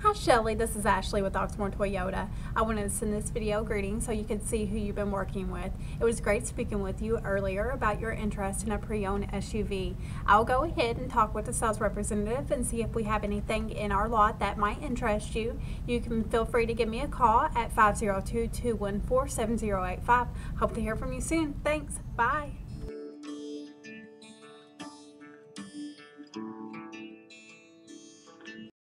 Hi Chelley, this is Ashley with Oxmoor Toyota. I wanted to send this video greeting so you can see who you've been working with. It was great speaking with you earlier about your interest in a pre-owned SUV. I'll go ahead and talk with the sales representative and see if we have anything in our lot that might interest you. You can feel free to give me a call at 502-214-7085. Hope to hear from you soon. Thanks. Bye.